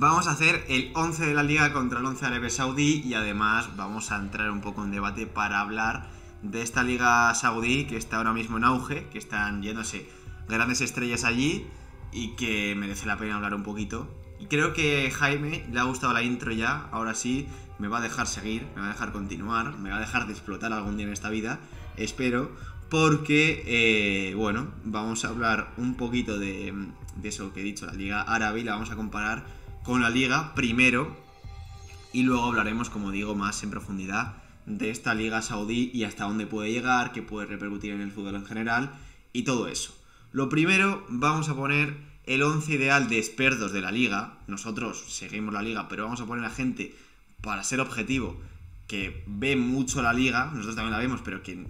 Vamos a hacer el 11 de la liga contra el 11 de Arabia Saudí y además vamos a entrar un poco en debate para hablar de esta liga saudí que está ahora mismo en auge, que están yéndose grandes estrellas allí y que merece la pena hablar un poquito. Y creo que Jaime le ha gustado la intro ya, ahora sí, me va a dejar seguir, me va a dejar continuar, me va a dejar de explotar algún día en esta vida, espero, porque, eh, bueno, vamos a hablar un poquito de, de eso que he dicho, la liga árabe y la vamos a comparar con la liga primero y luego hablaremos, como digo, más en profundidad de esta liga saudí y hasta dónde puede llegar, qué puede repercutir en el fútbol en general y todo eso. Lo primero, vamos a poner el 11 ideal de expertos de la liga. Nosotros seguimos la liga, pero vamos a poner a gente, para ser objetivo, que ve mucho la liga. Nosotros también la vemos, pero que.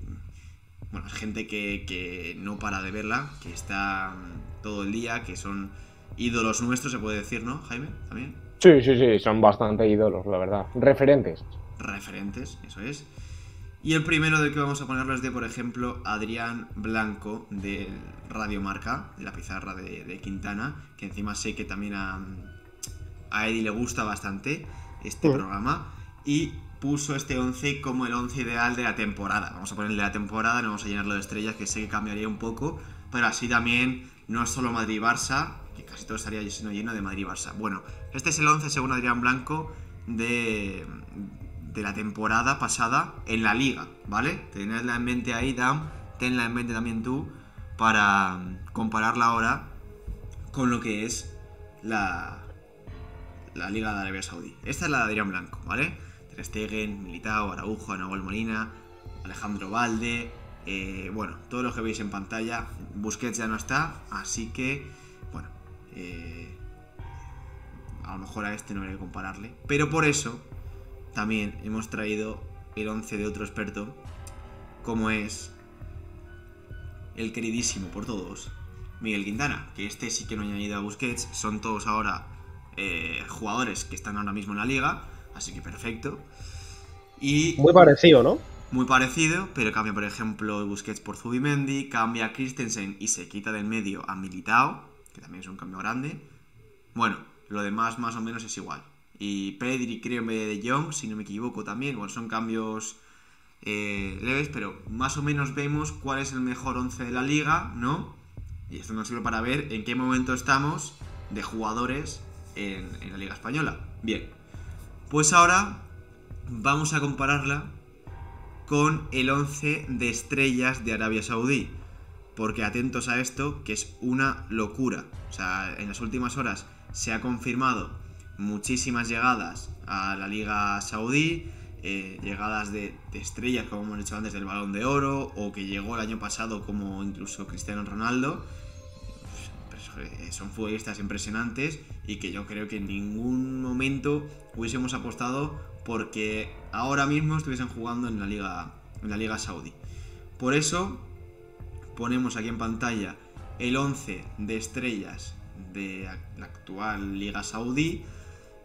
Bueno, gente que, que no para de verla, que está todo el día, que son ídolos nuestros, se puede decir, ¿no, Jaime? ¿También? Sí, sí, sí, son bastante ídolos, la verdad. Referentes. Referentes, eso es. Y el primero del que vamos a ponerlo es de, por ejemplo, Adrián Blanco de Radio Marca, de la pizarra de, Quintana, que encima sé que también a, a Eddie le gusta bastante este programa. Y puso este 11 como el 11 ideal de la temporada. Vamos a ponerle la temporada, no vamos a llenarlo de estrellas, que sé que cambiaría un poco, pero así también no es solo Madrid-Barça, que casi todo estaría lleno de Madrid-Barça. Bueno, este es el 11 según Adrián Blanco de, la temporada pasada en la liga, ¿vale? Tenedla en mente ahí, Dan, tenla en mente también tú, para compararla ahora con lo que es la, la Liga de Arabia Saudí. Esta es la de Adrián Blanco, ¿vale? Ter Stegen, Militao, Araujo, Anahuel Molina, Alejandro Valde, eh, bueno, todos los que veis en pantalla, Busquets ya no está, así que, eh, a lo mejor a este no hay que compararle. Pero por eso también hemos traído el 11 de otro experto, como es el queridísimo por todos, Miguel Quintana, que este sí que no ha añadido a Busquets, son todos ahora eh, jugadores que están ahora mismo en la liga, así que perfecto. Y Muy parecido, ¿no? muy parecido, pero cambia, por ejemplo, Busquets por Zubimendi, cambia a Christensen y se quita del medio a Militao, que también es un cambio grande. Bueno, lo demás más o menos es igual. Y Pedri creo en vez de Jong, si no me equivoco también. Bueno, son cambios eh, leves, pero más o menos vemos cuál es el mejor 11 de la liga, ¿no? Y esto nos sirve para ver en qué momento estamos de jugadores en, en la liga española. Bien, pues ahora vamos a compararla con el 11 de estrellas de Arabia Saudí. Porque atentos a esto, que es una locura. O sea, en las últimas horas se ha confirmado muchísimas llegadas a la Liga Saudí, eh, llegadas de, estrellas, como hemos dicho antes, del Balón de Oro, o que llegó el año pasado como incluso Cristiano Ronaldo. Pues, son futbolistas impresionantes y que yo creo que en ningún momento hubiésemos apostado porque ahora mismo estuviesen jugando en la liga, en la liga saudí. Por eso ponemos aquí en pantalla el 11 de estrellas de la actual liga saudí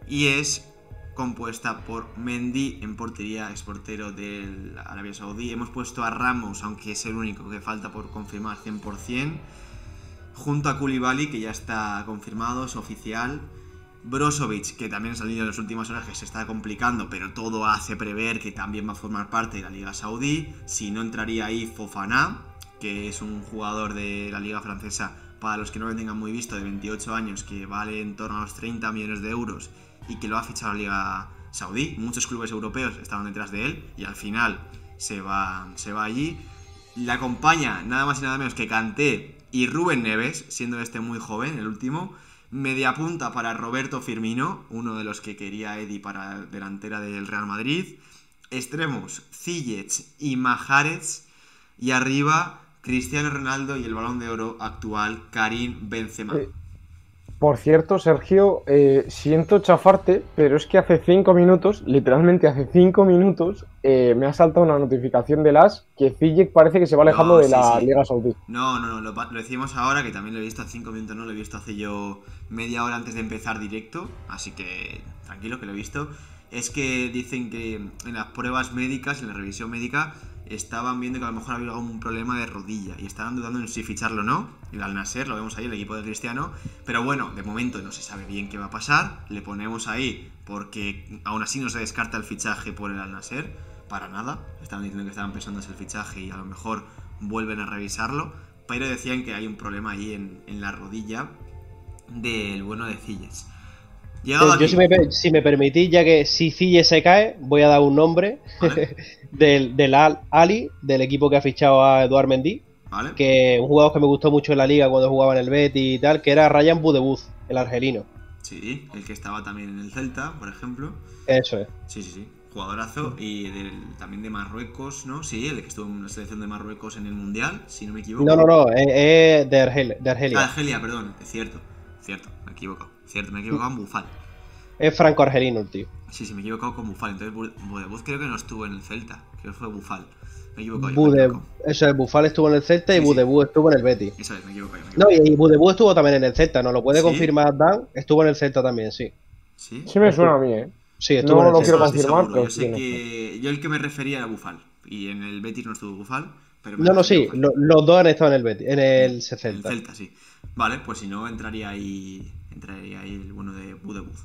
y es compuesta por Mendy en portería, ex portero de Arabia Saudí. Hemos puesto a Ramos, aunque es el único que falta por confirmar 100%, junto a Koulibaly, que ya está confirmado, es oficial. Brozovic, que también ha salido en las últimas horas que se está complicando, pero todo hace prever que también va a formar parte de la Liga Saudí. Si no entraría ahí Fofana, que es un jugador de la Liga Francesa, para los que no lo tengan muy visto, de 28 años, que vale en torno a los 30 millones de euros y que lo ha fichado la Liga Saudí. Muchos clubes europeos estaban detrás de él y al final se va, se va allí. Le acompaña nada más y nada menos que Kanté y Rubén Neves, siendo este muy joven, el último. Media punta para Roberto Firmino, uno de los que quería Eddie para delantera del Real Madrid. Extremos, Ziyech y Majares. Y arriba, Cristiano Ronaldo y el balón de oro actual, Karim Benzema. Eh, por cierto, Sergio, eh, siento chafarte, pero es que hace cinco minutos, literalmente hace cinco minutos, eh, me ha saltado una notificación de las que Ziyech parece que se va alejando de la Liga Saudí. No, no, no, lo, decimos ahora, que también lo he visto hace cinco minutos, no lo he visto hace yo media hora antes de empezar directo, así que tranquilo que lo he visto. Es que dicen que en las pruebas médicas, en la revisión médica, estaban viendo que a lo mejor había algún problema de rodilla y estaban dudando en si ficharlo o no. El Al Nasser, lo vemos ahí, el equipo de Cristiano. Pero bueno, de momento no se sabe bien qué va a pasar. Le ponemos ahí porque aún así no se descarta el fichaje por el Al Nasser. Para nada. Estaban diciendo que estaban pensando en el fichaje y a lo mejor vuelven a revisarlo. Pero decían que hay un problema ahí en, en la rodilla del bueno de Cilles. Yo, si me, si me, permitís, ya que si Cilles se cae, voy a dar un nombre ¿Vale? del, del Al Ali, del equipo que ha fichado a Eduard Mendy. ¿Vale? Que un jugador que me gustó mucho en la liga cuando jugaba en el Betis y tal, que era Ryan Budebuz, el argelino. Sí, el que estaba también en el Celta, por ejemplo. Eso es. Sí, sí, sí. Jugadorazo. Y del, también de Marruecos, ¿no? Sí, el que estuvo en la selección de Marruecos en el Mundial, si no me equivoco. No, no, no, es, es de, Argel, de Argelia. Ah, Argelia, perdón, es cierto. Cierto, me he equivocado. Cierto, me he equivocado en Bufal. Es franco-argelino el tío. Sí, sí, me he equivocado con Bufal. Entonces Budebuz creo que no estuvo en el Celta. Creo que fue Bufal. Me he equivocado. yo, Bude, me eso es, Bufal estuvo en el Celta y Sí. Budebú estuvo en el Betis. Eso es, me equivoco. yo, me No, y, y Budebú estuvo también en el Celta, ¿no? Lo puede ¿Sí? confirmar Dan. Estuvo en el Celta también, sí. ¿Sí? Sí me suena a mí, ¿eh? Sí, estuvo No en el lo Celta. quiero No confirmar, pero Yo sé que. Yo el que me refería era Bufal. Y en el Betis no estuvo Bufal. Pero No, no, sí, lo- los dos han estado en el Betis, en el En el Celta. Celta, sí. Vale, pues si no, entraría ahí. Entraría ahí el bueno de Budebuz.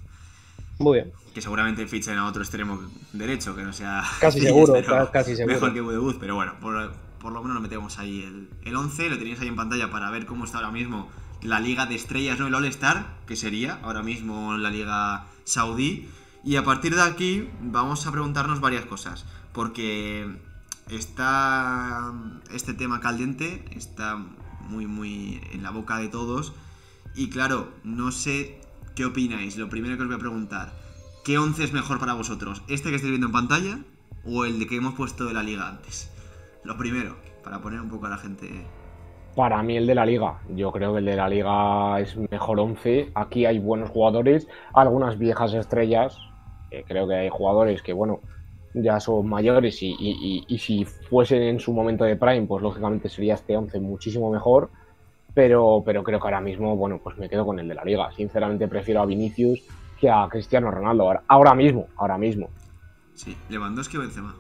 Muy bien. Que seguramente fichen a otro extremo derecho, que no sea. Casi seguro, pero casi seguro. Mejor que Budebuz, pero bueno, por, por lo menos nos metemos ahí el, el 11. Lo tenéis ahí en pantalla para ver cómo está ahora mismo la Liga de Estrellas, ¿no? El All-Star, que sería ahora mismo la Liga Saudí. Y a partir de aquí vamos a preguntarnos varias cosas. Porque está este tema caliente, está muy, muy en la boca de todos. Y claro, no sé qué opináis. Lo primero que os voy a preguntar, ¿qué 11 es mejor para vosotros? ¿Este que estáis viendo en pantalla o el de que hemos puesto de la liga antes? Lo primero, para poner un poco a la gente... Para mí el de la liga. Yo creo que el de la liga es mejor 11. Aquí hay buenos jugadores, algunas viejas estrellas. Eh, creo que hay jugadores que, bueno, ya son mayores y, y- si fuesen en su momento de prime, pues lógicamente sería este 11 muchísimo mejor. Pero, pero creo que ahora mismo, bueno, pues me quedo con el de la liga. Sinceramente prefiero a Vinicius que a Cristiano Ronaldo. Ahora, ahora mismo, ahora mismo. Sí, Lewandowski o Benzema.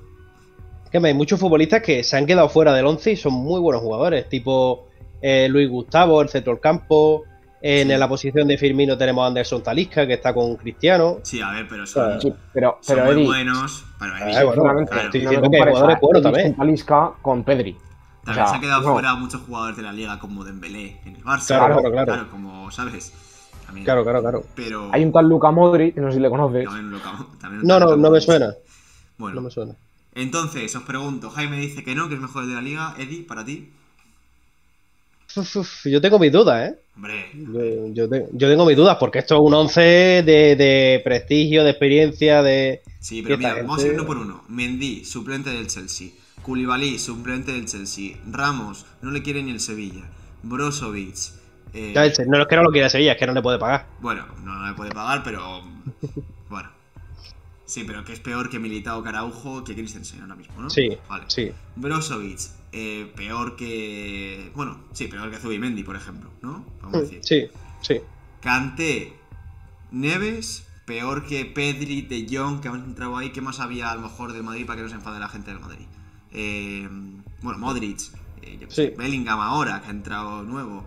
Que hay muchos futbolistas que se han quedado fuera del 11 y son muy buenos jugadores, tipo eh, Luis Gustavo, el centro del campo. En Sí. la posición de Firmino tenemos a Anderson Talisca, que está con Cristiano. Sí, a ver, pero son, Sí, pero, son pero muy Eddie, buenos. Pero Eddie, Ah, bueno, claro. estoy diciendo que jugadores buenos también. Talisca con Pedri. También o sea, se han quedado no. fuera muchos jugadores de la liga como Dembélé en el Barça. Claro, claro, claro. como sabes. También. Claro, claro, claro. Pero... Hay un tal Luca Modric, que no sé si le conoces. También lo- también No, no, no me suena. Bueno, No me suena. entonces os pregunto, Jaime dice que no, que es mejor el de la liga. Eddie, para ti. Uf, uf, yo tengo mis dudas, ¿eh? Hombre, Yo, yo te- yo tengo mis dudas, porque esto es un 11 de, de prestigio, de experiencia, de... Sí, pero ¿Qué tal, mira, vamos a ir uno por uno. Mendy, suplente del Chelsea. Koulibaly, suplente del Chelsea. Ramos, no le quiere ni el Sevilla. Brozovic. eh, No es que no lo quiera Sevilla, es que no le puede pagar. bueno, no le puede pagar, pero. Bueno. Sí, pero que es peor que Militao Caraujo que Christensen ahora mismo, ¿no? Sí, Vale. sí. Brozovic, eh, peor que. Bueno, sí, peor que Zubimendi, por ejemplo, ¿no? Vamos a decir. Sí, sí. Kanté, Neves, peor que Pedri, De Jong, que han entrado ahí. ¿Qué más había a lo mejor del Madrid para que no se enfade la gente del Madrid? Eh, bueno, Modric, eh, Sí. Bellingham ahora, que ha entrado nuevo.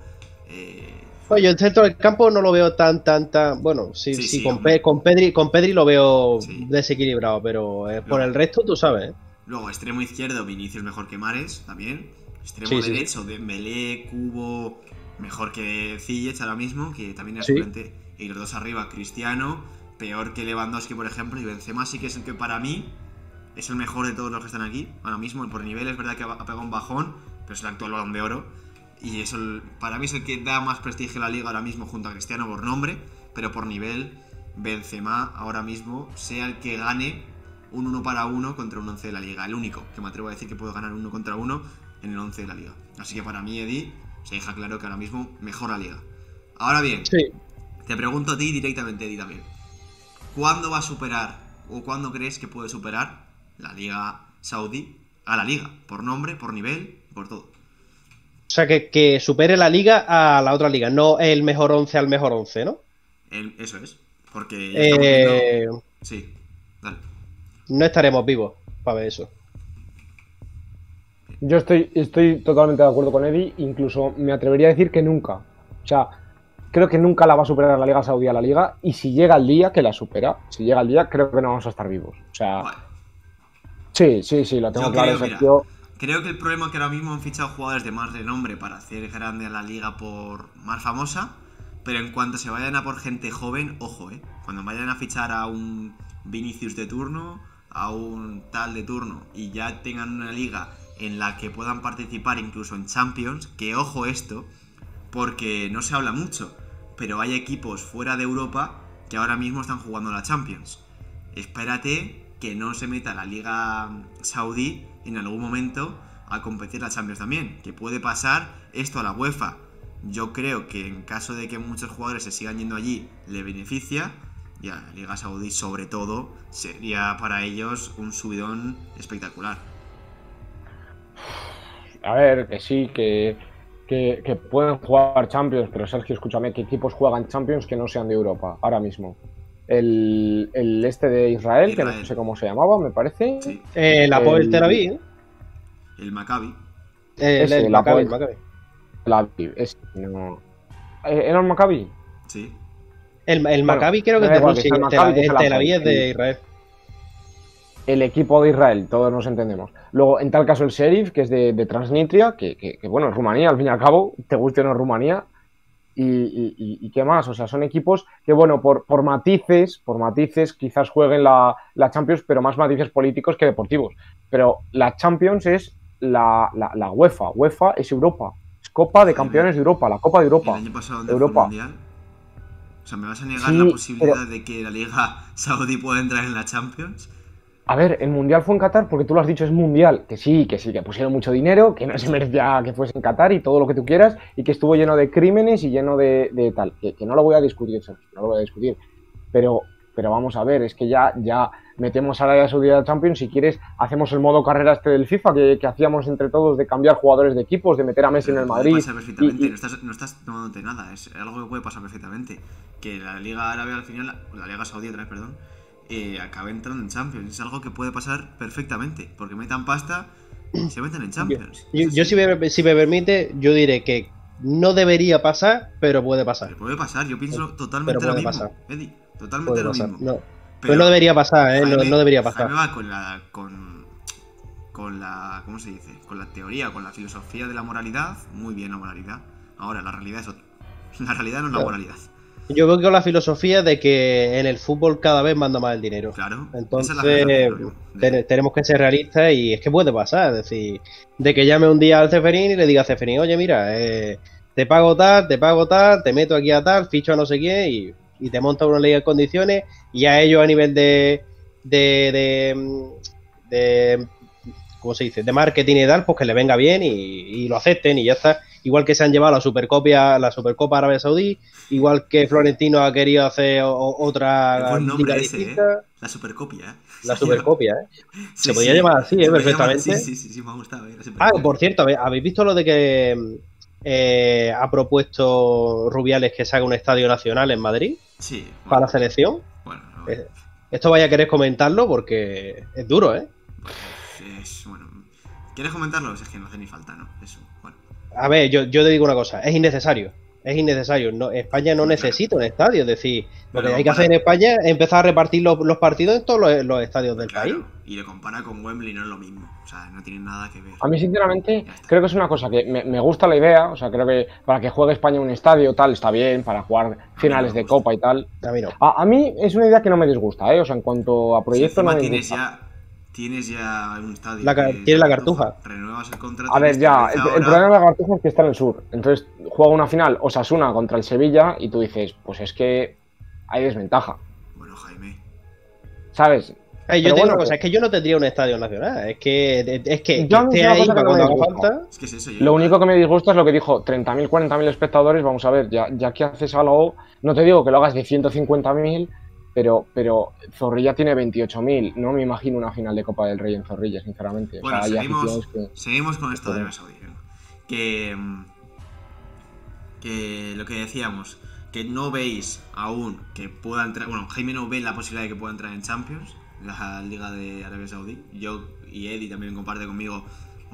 Eh, Oye, el centro del campo no lo veo tan, tan, tan. Bueno, sí, Sí, con, hombre. Pe- con Pedri, con Pedri lo veo Sí. desequilibrado, pero eh, por el resto tú sabes. ¿eh? luego, extremo izquierdo, Vinicius mejor que Mares, también. Extremo derecho, Dembélé, Cubo, mejor que Ziyech ahora mismo, que también es suplente. Y los dos arriba, Cristiano, peor que Lewandowski, por ejemplo, y Benzema sí que es el que para mí es el mejor de todos los que están aquí. Ahora mismo, por nivel, es verdad que ha pegado un bajón, pero es el actual balón de oro. Y eso, el- para mí, es el que da más prestigio a la liga ahora mismo junto a Cristiano por nombre, pero por nivel, Benzema ahora mismo, sea el que gane un uno para uno contra un 11 de la liga. El único que me atrevo a decir que puede ganar uno contra uno en el 11 de la liga. Así que para mí, Eddie, se deja claro que ahora mismo mejor la liga. Ahora bien, Sí. te pregunto a ti directamente, Eddie, también. ¿Cuándo va a superar o cuándo crees que puede superar la liga saudí a la liga? Por nombre, por nivel, por todo. O sea, que, que supere la liga a la otra liga, no el mejor 11 al mejor 11, ¿no? El- eso es. Porque... Eh, viendo- Sí, dale. no estaremos vivos para ver eso. Yo estoy, estoy totalmente de acuerdo con Eddie, incluso me atrevería a decir que nunca. O sea, creo que nunca la va a superar la Liga Saudí a la Liga, y si llega el día que la supera, si llega el día, creo que no vamos a estar vivos. O sea, Vale. Sí, sí, sí, lo tengo Yo claro, creo, mira. Creo que el problema es que ahora mismo han fichado jugadores de más renombre para hacer grande a la liga por más famosa, pero en cuanto se vayan a por gente joven, ojo, eh. Cuando vayan a fichar a un Vinicius de turno, a un tal de turno, y ya tengan una liga en la que puedan participar incluso en Champions, que ojo esto, porque no se habla mucho, pero hay equipos fuera de Europa que ahora mismo están jugando la Champions. Espérate que no se meta la liga saudí en algún momento a competir la Champions también, que puede pasar esto a la UEFA. Yo creo que en caso de que muchos jugadores se sigan yendo allí, le beneficia, y a la Liga Saudí sobre todo, sería para ellos un subidón espectacular. A ver, que sí, que, que, que pueden jugar Champions, pero Sergio, escúchame, ¿qué equipos juegan Champions que no sean de Europa ahora mismo? El, el este de Israel, que no sé cómo se llamaba, me parece. Sí, Eh, la El- Poel Tel Aviv. el Maccabi. Eh, Ese, el, la Maccabi, el Maccabi. Tel Aviv, ese, no. Eh, ¿Era el Maccabi? Sí. El, el Maccabi creo que es de Rusia. el El Tel- el Tel Aviv es de Israel. el equipo de Israel, todos nos entendemos. Luego, en tal caso, el Sheriff, que es de, de Transnistria, que, que- que, bueno, es Rumanía, al fin y al cabo, te guste o no es Rumanía. Y, y- y- y qué más, o sea, son equipos que, bueno, por, por matices, por matices, quizás jueguen la, la Champions, pero más matices políticos que deportivos. Pero la Champions es la, la- la UEFA, UEFA es Europa, es Copa de Campeones de Europa, la Copa de Europa. El año pasado Europa. Mundial. O sea, ¿me vas a negar Sí, la posibilidad de que la Liga Saudí pueda entrar en la Champions? A ver, el mundial fue en Qatar porque tú lo has dicho, es mundial. Que sí, que sí, que pusieron mucho dinero, que no se merecía que fuese en Qatar y todo lo que tú quieras, y que estuvo lleno de crímenes y lleno de, de tal. Que, que no lo voy a discutir, no lo voy a discutir. Pero, pero vamos a ver, es que ya, ya metemos a la Saudí a Champions. Si quieres, hacemos el modo carrera este del FIFA que, que hacíamos entre todos de cambiar jugadores de equipos, de meter a Messi en el Puede Madrid. pasar perfectamente, y- y- No, estás, no estás tomándote nada, es algo que puede pasar perfectamente. Que la Liga Árabe al final, la Liga Saudí otra vez, perdón, eh, acabe entrando en Champions. Es algo que puede pasar perfectamente, porque metan pasta y se meten en Champions. Yo, si, me, si me permite, yo diré que no debería pasar, pero puede pasar. Pero puede pasar, yo pienso totalmente pero lo mismo, pasar. Eddie, totalmente Puede lo pasar. mismo. No. Pero no debería pasar, ¿eh? No, Jaime- no debería pasar. Jaime va con la, con, con la, ¿cómo se dice? Con la teoría, con la filosofía de la moralidad, muy bien la moralidad. Ahora, la realidad es otra. La realidad no es la moralidad. Yo veo con la filosofía de que en el fútbol cada vez manda más el dinero. Claro. Entonces, es ten- tenemos que ser realistas y es que puede pasar. Es decir, de que llame un día al Ceferín y le diga a Ceferín, oye, mira, eh, te pago tal, te pago tal, te meto aquí a tal, ficho a no sé quién y, y te monta una ley de condiciones y a ellos a nivel de, de, de, de- ¿cómo se dice? De marketing y tal, pues que le venga bien y, y lo acepten y ya está. Igual que se han llevado la Supercopa, la Supercopa Árabe Saudí, igual que Florentino ha querido hacer o- otra buen nombre ese, ¿eh? distinta. La supercopia, ¿eh? La supercopia, ¿eh? sí, Se podía sí. llamar así, ¿eh? Llamar- Perfectamente. Sí, sí, sí, sí, me ha gustado. ¿eh? Ah, supercopia. por cierto, ¿habe- ¿habéis visto lo de que eh, ha propuesto Rubiales que se haga un estadio nacional en Madrid Sí, para la bueno, selección? bueno, no, Eh, Esto vaya a querer comentarlo porque es duro, ¿eh? es, bueno. ¿Quieres comentarlo? Es que no hace ni falta, ¿no? Eso, bueno. A ver, yo, yo te digo una cosa, es innecesario. Es innecesario. No, España no necesita un estadio. Es decir, lo que hay que hacer en España es empezar a repartir los, los partidos en todos los, los estadios del país. Y lo compara con Wembley, no es lo mismo. O sea, no tiene nada que ver. A mí, sinceramente, creo que es una cosa que me, me gusta la idea. O sea, creo que para que juegue España en un estadio, tal, está bien, para jugar finales de. Copa y tal. A mí no. A, a mí es una idea que no me disgusta, ¿eh? O sea, en cuanto a Si proyecto, no me tienes disgusta. ya, tienes ya un estadio. La tienes la cartuja. Renuevas el contrato. A ver, ya, el, problema de la Cartuja es que está en el sur. Entonces juega una final Osasuna contra el Sevilla y tú dices, pues es que hay desventaja. Bueno, Jaime. ¿Sabes? Eh, yo te digo bueno, una cosa, es que yo no tendría un estadio nacional. Es que, es que, Yo esté una ahí cosa que para cuando haga falta. Es que es eso. yo Lo único que me disgusta es lo que dijo 30.000, 40.000 espectadores. Vamos a ver, ya, ya que haces algo, no te digo que lo hagas de 150.000, pero, pero Zorrilla tiene 28.000. No me imagino una final de Copa del Rey en Zorrilla, sinceramente. O Bueno, sea, seguimos, que... seguimos con esto de Saudí. venga. Que, que lo que decíamos, que no veis aún que pueda entrar. Bueno, Jaime no ve la posibilidad de que pueda entrar en Champions, la Liga de Arabia Saudí. Yo y Eddie también comparte conmigo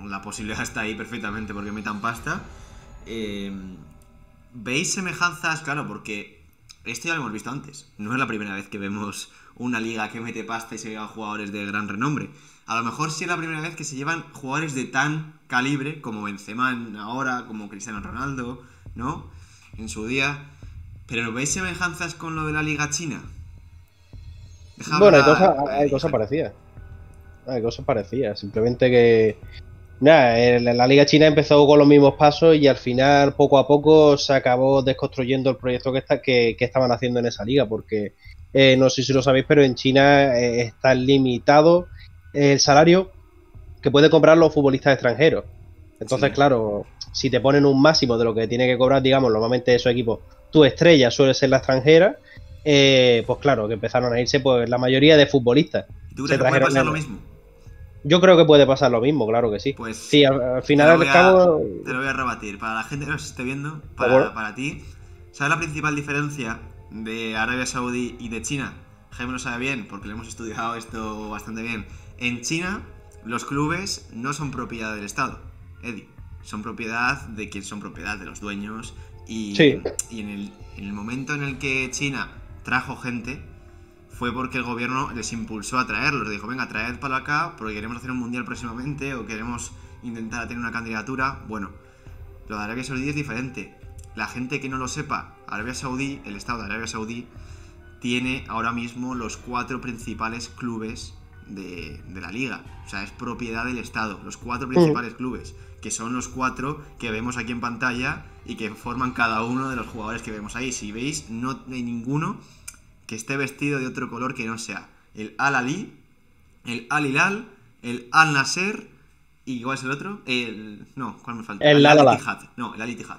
la posibilidad está ahí perfectamente porque metan pasta. Eh, ¿Veis semejanzas? Claro, porque esto ya lo hemos visto antes. No es la primera vez que vemos una liga que mete pasta y se llevan jugadores de gran renombre. A lo mejor sí es la primera vez que se llevan jugadores de tan calibre como Benzema ahora, como Cristiano Ronaldo, ¿no? En su día. Pero ¿veis semejanzas con lo de la liga china? bueno, hay cosas, hay cosas parecidas. Hay cosas parecidas. Simplemente que Nada, la Liga China empezó con los mismos pasos y al final, poco a poco, se acabó desconstruyendo el proyecto que, está, que, estaban haciendo en esa liga, porque eh, no sé si lo sabéis, pero en China eh, está limitado el salario que puede cobrar los futbolistas extranjeros. Entonces, claro, si te ponen un máximo de lo que tiene que cobrar, digamos, normalmente esos equipos, tu estrella suele ser la extranjera, eh, pues claro, que empezaron a irse pues la mayoría de futbolistas. ¿Tú crees que puede pasar lo mismo? Yo creo que puede pasar lo mismo, claro que sí. Pues sí, al, final del cabo. Te lo voy a rebatir. Para la gente que nos esté viendo, para, para ti, ¿sabes la principal diferencia de Arabia Saudí y de China? Jaime lo sabe bien, porque le hemos estudiado esto bastante bien. En China, los clubes no son propiedad del Estado, Eddie. Son propiedad de quien son propiedad, de los dueños. Y, y en, el, en el momento en el que China trajo gente, fue porque el gobierno les impulsó a traerlos. Dijo, venga, traed para acá porque queremos hacer un mundial próximamente o queremos intentar tener una candidatura. Bueno, lo de Arabia Saudí es diferente. La gente que no lo sepa, Arabia Saudí, el Estado de Arabia Saudí, tiene ahora mismo los cuatro principales clubes de, la liga. O sea, es propiedad del Estado, los cuatro mm. principales clubes, que son los cuatro que vemos aquí en pantalla y que forman cada uno de los jugadores que vemos ahí. Si veis, no hay ninguno que esté vestido de otro color que no sea el Al-Ali, el Al-Hilal, el Al-Nasser y ¿cuál es el otro? El no, ¿cuál me falta? El, Al-Ittihad. No, el Al-Ittihad.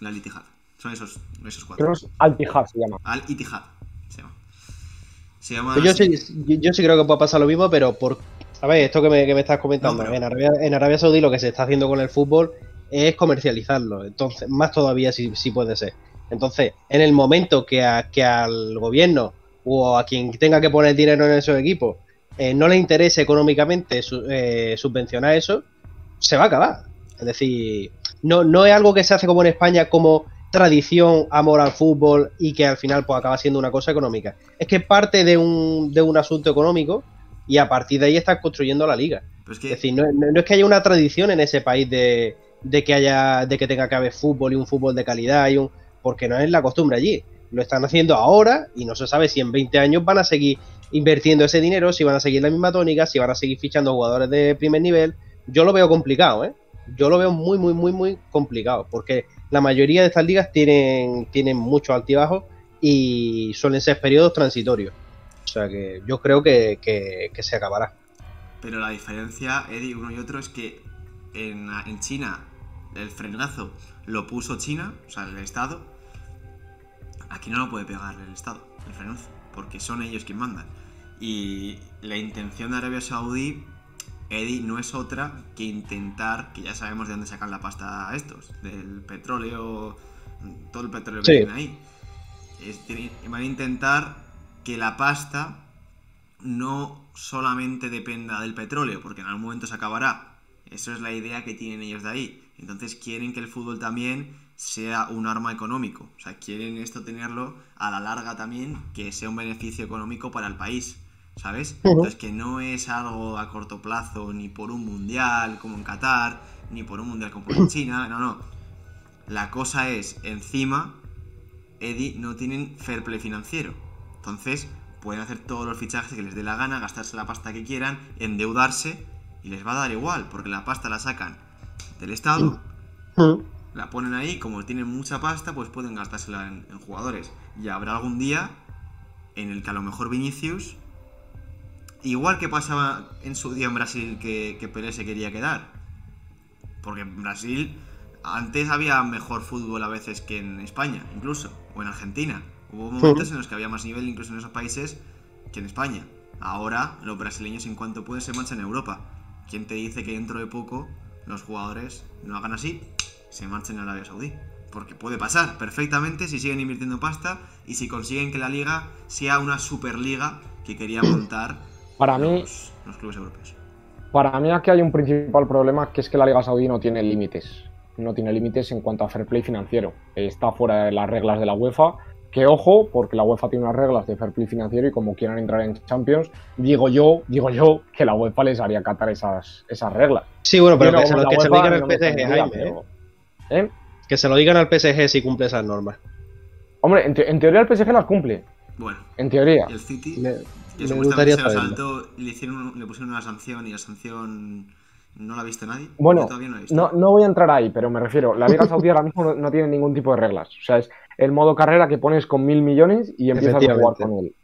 El Al-Ittihad. Son esos, esos cuatro. Al-Ittihad se llama. Al-Ittihad se llama. Se llama pues yo, sí, yo, sí creo que puede pasar lo mismo, pero por a ver, esto que me, que me estás comentando, en, Arabia, en Arabia Saudí lo que se está haciendo con el fútbol es comercializarlo, entonces, más todavía sí, sí puede ser. Entonces, en el momento que, que al gobierno o a quien tenga que poner dinero en esos equipos eh, no le interese económicamente eh, subvencionar eso, se va a acabar. Es decir, no, no es algo que se hace como en España como tradición, amor al fútbol y que al final pues acaba siendo una cosa económica. Es que parte de un, de un asunto económico y a partir de ahí estás construyendo la liga. Es, decir, no, es que haya una tradición en ese país de, de, que haya de que tenga que haber fútbol y un fútbol de calidad y un porque no es la costumbre allí. Lo están haciendo ahora y no se sabe si en 20 años van a seguir invirtiendo ese dinero, si van a seguir la misma tónica, si van a seguir fichando jugadores de primer nivel. Yo lo veo complicado, ¿eh? Yo lo veo muy, muy, muy, muy complicado, porque la mayoría de estas ligas tienen, tienen muchos altibajos y suelen ser periodos transitorios. O sea que yo creo que, que, se acabará. Pero la diferencia, Eddie, uno y otro, es que en, en China el frenazo lo puso China, o sea, el Estado, aquí no lo puede pegar el Estado, el frenazo, porque son ellos quienes mandan. Y la intención de Arabia Saudí, Eddie, no es otra que intentar, que ya sabemos de dónde sacan la pasta a estos, del petróleo, todo el petróleo que tienen ahí. van a intentar que la pasta no solamente dependa del petróleo, porque en algún momento se acabará. Eso es la idea que tienen ellos de ahí. Entonces quieren que el fútbol también sea un arma económico. O sea, quieren esto tenerlo a la larga también, que sea un beneficio económico para el país. ¿Sabes? Entonces que no es algo a corto plazo, ni por un mundial como en Qatar, ni por un mundial como en China. No, no. La cosa es, encima, Eddie no tienen fair play financiero. Entonces, pueden hacer todos los fichajes que les dé la gana, gastarse la pasta que quieran, endeudarse, y les va a dar igual, porque la pasta la sacan del Estado, mm. La ponen ahí, como tienen mucha pasta, pues pueden gastársela en, jugadores. Y habrá algún día en el que a lo mejor Vinicius, igual que pasaba en su día en Brasil que, que se quería quedar, porque en Brasil antes había mejor fútbol a veces que en España, incluso, o en Argentina. Hubo momentos en los que había más nivel incluso en esos países que en España. Ahora los brasileños en cuanto pueden se manchan en Europa. ¿Quién te dice que dentro de poco los jugadores no hagan así, se marchen a Arabia Saudí. Porque puede pasar perfectamente si siguen invirtiendo pasta y si consiguen que la liga sea una superliga que quería montar Para los, los clubes europeos. Para mí aquí hay un principal problema que es que la Liga Saudí no tiene límites. No tiene límites en cuanto a fair play financiero. Está fuera de las reglas de la UEFA. Que ojo, porque la UEFA tiene unas reglas de fair play financiero y como quieran entrar en Champions, digo yo, digo yo que la UEFA les haría acatar esas, esas reglas. Sí, bueno, pero que, se lo, que se lo no Jaime, ¿eh? ¿Eh? Que se lo digan al PSG si cumple esas normas. Hombre, en, te- en teoría el PSG las cumple. Bueno, En teoría. el City, Me, que supuestamente gustaría se lo saberlo. saltó, le, hicieron, le pusieron una sanción y la sanción no la ha visto nadie. Bueno, todavía no la he visto. No, no voy a entrar ahí, pero me refiero, la Liga Saudí ahora mismo no, no tiene ningún tipo de reglas. O sea, es el modo carrera que pones con mil millones y empiezas a jugar con él.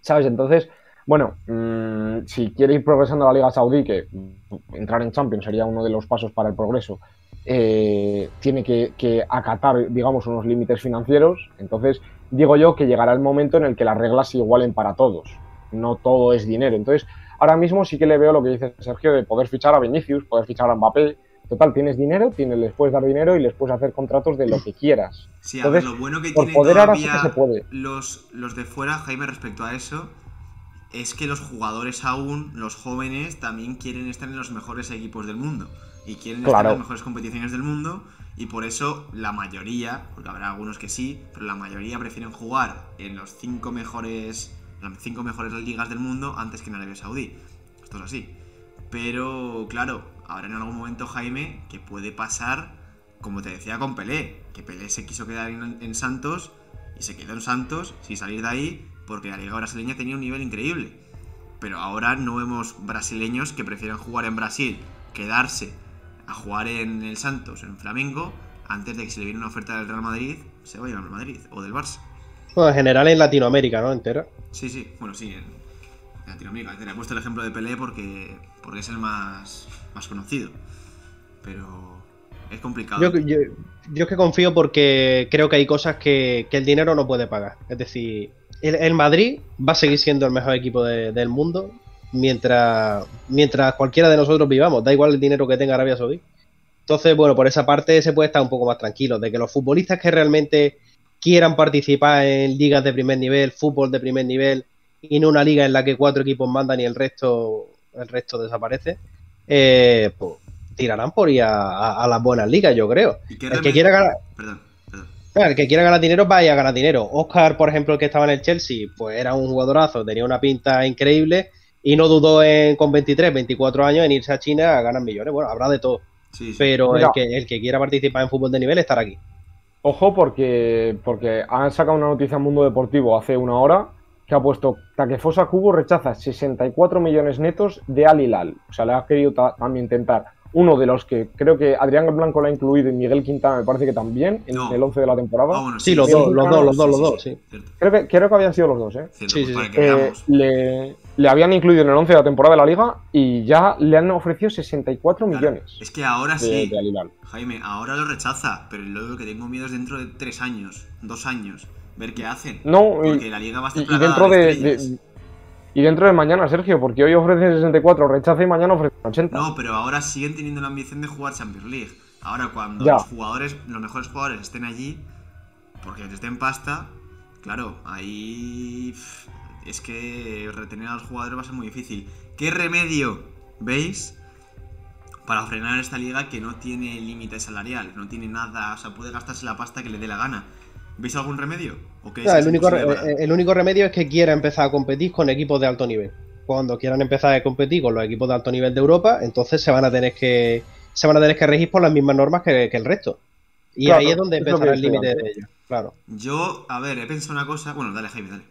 ¿Sabes? Entonces, bueno, mm, si quiere ir progresando la Liga Saudí, que entrar en Champions sería uno de los pasos para el progreso, eh, tiene que, que acatar, digamos, unos límites financieros. Entonces, digo yo que llegará el momento en el que las reglas se igualen para todos. No todo es dinero. Entonces, ahora mismo sí que le veo lo que dice Sergio de poder fichar a Vinicius, poder fichar a Mbappé. Total, tienes dinero, tienes, les puedes dar dinero y les puedes hacer contratos de lo que quieras. Sí, a ver, lo bueno que tiene poder ahora sí todavía que se puede. Los, los de fuera, Jaime, respecto a eso, es que los jugadores aún, los jóvenes, también quieren estar en los mejores equipos del mundo. Y quieren estar en las mejores competiciones del mundo. Y por eso la mayoría, porque habrá algunos que sí, pero la mayoría prefieren jugar en los cinco mejores, las cinco mejores ligas del mundo antes que en Arabia Saudí. Esto es así. Pero claro, habrá en algún momento, Jaime, que puede pasar, como te decía con Pelé, que Pelé se quiso quedar en, en Santos y se quedó en Santos sin salir de ahí porque la liga brasileña tenía un nivel increíble. Pero ahora no vemos brasileños que prefieran jugar en Brasil, quedarse a jugar en el Santos, en Flamengo, antes de que se le viene una oferta del Real Madrid, se vaya al Real Madrid o del Barça. Bueno, en general en Latinoamérica, ¿no? Entera. Sí, sí, bueno, sí, en Latinoamérica. Te he puesto el ejemplo de Pelé porque, porque es el más, más conocido. Pero es complicado. Yo, yo, yo es que confío porque creo que hay cosas que, que el dinero no puede pagar. Es decir, el, el Madrid va a seguir siendo el mejor equipo de- del mundo mientras, mientras cualquiera de nosotros vivamos. Da igual el dinero que tenga Arabia Saudí. Entonces, bueno, por esa parte se puede estar un poco más tranquilo. De que los futbolistas que realmente quieran participar en ligas de primer nivel, fútbol de primer nivel, y no una liga en la que cuatro equipos mandan y el resto, el resto desaparece, eh, pues tirarán por ir a, a- a las buenas ligas, yo creo. ¿Y qué El que quiera ganar, Perdón, perdón. Claro, el que quiera ganar dinero vaya a ganar dinero. Oscar, por ejemplo, el que estaba en el Chelsea, pues era un jugadorazo, tenía una pinta increíble y no dudó en, con 23, 24 años en irse a China a ganar millones. Bueno, habrá de todo. Sí, sí. Pero Mira. el que, el que quiera participar en fútbol de nivel estará aquí. Ojo porque, porque han sacado una noticia en Mundo Deportivo hace una hora que ha puesto Takefosa Kubo rechaza 64 millones netos de Al Hilal. O sea, le ha querido ta- también intentar uno de los que creo que Adrián Blanco lo ha incluido y Miguel Quintana me parece que también en No. el 11 de la temporada. Ah, bueno, Sí, los dos, los dos, los dos, los sí, dos, sí, Creo, que, creo que habían sido los dos, ¿eh? cierto, Sí, pues sí, para sí. que Eh, le, le habían incluido en el 11 de la temporada de la liga y ya le han ofrecido 64 Claro, millones Es que ahora de, sí, de. Jaime, ahora lo rechaza, pero lo que tengo miedo es dentro de tres años, dos años, ver qué hacen. No, Porque y, la liga va a estar y- dentro de, de- y dentro de mañana, Sergio, porque hoy ofrecen 64, rechaza y mañana ofrecen 80. No, pero ahora siguen teniendo la ambición de jugar Champions League. Ahora cuando Ya. los jugadores, los mejores jugadores estén allí, porque les den pasta, claro, ahí es que retener a los jugadores va a ser muy difícil. ¿Qué remedio veis para frenar esta liga que no tiene límite salarial? No tiene nada, o sea, puede gastarse la pasta que le dé la gana. ¿Veis algún remedio? ¿O creéis Claro, que el, único, eh, el único remedio es que quiera empezar a competir con equipos de alto nivel. Cuando quieran empezar a competir con los equipos de alto nivel de Europa, entonces se van a tener que se van a tener que regir por las mismas normas que, que el resto. Y Claro, ahí es donde empezará el límite de ellos. Claro. Yo, a ver, he pensado una cosa. Bueno, dale, Jaime, dale.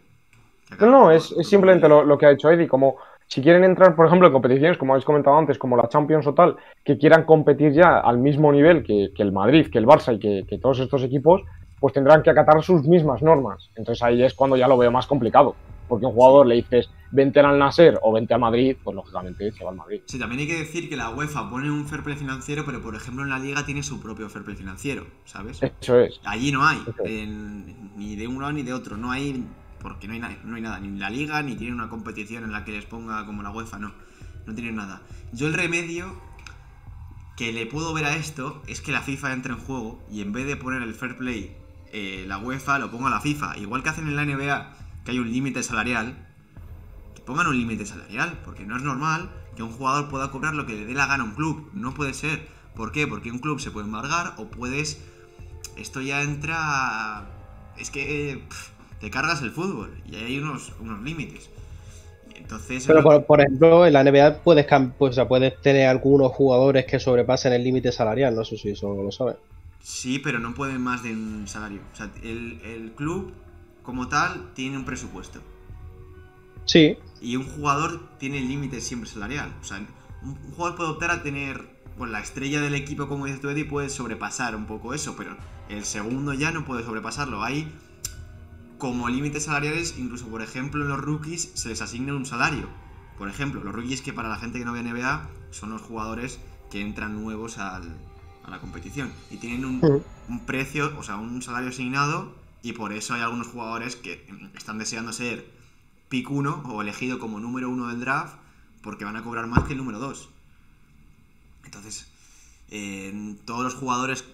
No, no, es, simplemente lo, lo que ha dicho Eddie, como si quieren entrar, por ejemplo, en competiciones, como habéis comentado antes, como la Champions o tal, que quieran competir ya al mismo nivel que, que el Madrid, que el Barça y que, que todos estos equipos, pues tendrán que acatar sus mismas normas. Entonces ahí es cuando ya lo veo más complicado. Porque a un jugador le dices, vente al Nasser o vente al Madrid, pues lógicamente se va al Madrid. Sí, también hay que decir que la UEFA pone un fair play financiero, pero por ejemplo en la liga tiene su propio fair play financiero, ¿sabes? Eso es. Allí no hay, en- ni de un lado ni de otro, no hay, porque no hay, na- no hay nada, ni la liga, ni tienen una competición en la que les ponga como la UEFA, no, no tienen nada. Yo el remedio que le puedo ver a esto es que la FIFA entre en juego y en vez de poner el fair play eh, la UEFA lo ponga la FIFA, igual que hacen en la NBA, que hay un límite salarial, que pongan un límite salarial, porque no es normal que un jugador pueda cobrar lo que le dé la gana a un club. No puede ser. ¿Por qué? Porque un club se puede embargar o puedes. Esto ya entra. Es que pff, te cargas el fútbol y hay unos, unos límites. Entonces. Pero por, por ejemplo, en la NBA puedes, pues, o sea, puedes tener algunos jugadores que sobrepasen el límite salarial, no sé si eso lo sabes. Sí, pero no pueden más de un salario. O sea, el, el club, como tal, tiene un presupuesto. Sí, Y un jugador tiene límite siempre salarial. O sea, un jugador puede optar a tener. Pues la estrella del equipo, como dices tú, Eddie, puede sobrepasar un poco eso, pero el segundo ya no puede sobrepasarlo. Hay como límites salariales, incluso por ejemplo en los rookies se les asigna un salario. Por ejemplo, los rookies que para la gente que no ve NBA son los jugadores que entran nuevos al- a la competición y tienen un, precio, o sea, un salario asignado y por eso hay algunos jugadores que están deseando ser pick 1 o elegido como número 1 del draft porque van a cobrar más que el número 2. Entonces, eh, todos los jugadores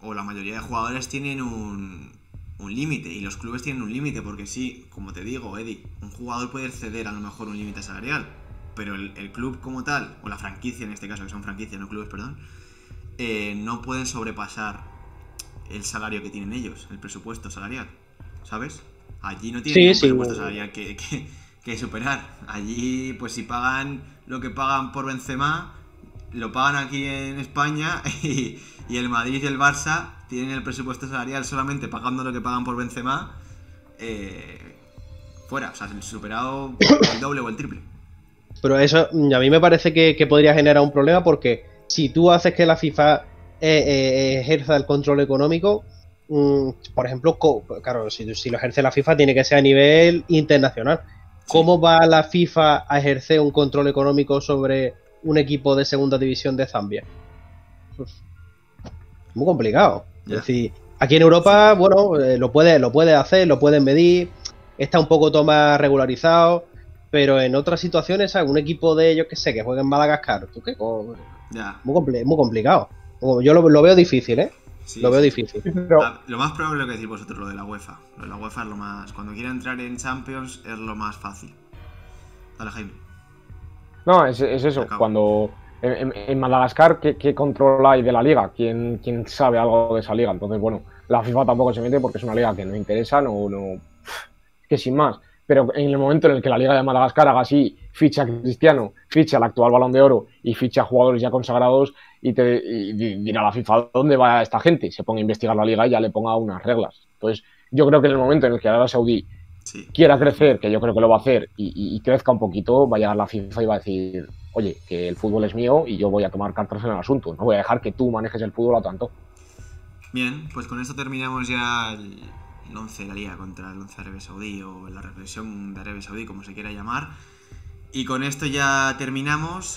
o la mayoría de jugadores tienen un, un límite y los clubes tienen un límite porque sí, como te digo, Eddie, un jugador puede exceder a lo mejor un límite salarial, pero el, el club como tal, o la franquicia en este caso, que son franquicias, no clubes, perdón, eh, no pueden sobrepasar el salario que tienen ellos, el presupuesto salarial, ¿sabes? Allí no tienen Sí, sí. presupuesto salarial que, que- que superar. Allí, pues si pagan lo que pagan por Benzema, lo pagan aquí en España y, y el Madrid y el Barça tienen el presupuesto salarial solamente pagando lo que pagan por Benzema eh, fuera, o sea, superado el doble o el triple. pero eso a mí me parece que, que podría generar un problema porque si tú haces que la FIFA eh, eh, ejerza el control económico, mm, por ejemplo, claro, si, si lo ejerce la FIFA tiene que ser a nivel internacional. ¿Cómo va la FIFA a ejercer un control económico sobre un equipo de segunda división de Zambia? Muy complicado. Es decir, aquí en Europa, bueno, eh, lo puede, lo puede hacer, lo pueden medir, está un poco todo más regularizado, pero en otras situaciones, un equipo de ellos que sé, que juega en Madagascar, ¿tú qué? Ya. Muy, compli- muy complicado. Yo lo, lo veo difícil, ¿eh? sí, lo veo sí. difícil. Pero, Ah, Lo más probable es lo que decís vosotros, lo de la UEFA. Lo de la UEFA es lo más. Cuando quiera entrar en Champions es lo más fácil. Dale, Jaime. no, es, es eso. Acabo. Cuando en Madagascar, ¿qué, qué control hay de la liga? ¿Quién, ¿Quién sabe algo de esa liga? Entonces, bueno, la FIFA tampoco se mete porque es una liga que no interesa, no, no, que sin más. Pero en el momento en el que la liga de Madagascar haga así, ficha a Cristiano, ficha al actual Balón de Oro y ficha a jugadores ya consagrados y, te, y dirá la FIFA dónde va esta gente, se ponga a investigar la liga y ya le ponga unas reglas. Entonces, yo creo que en el momento en el que Arabia Saudí Sí. quiera crecer, que yo creo que lo va a hacer, y, y- y crezca un poquito, va a llegar la FIFA y va a decir, oye, que el fútbol es mío y yo voy a tomar cartas en el asunto. No voy a dejar que tú manejes el fútbol a tanto. Bien, pues con esto terminamos ya el, el 11 de la liga contra el 11 de Arabia Saudí o la reflexión de Arabia Saudí, como se quiera llamar. Y con esto ya terminamos.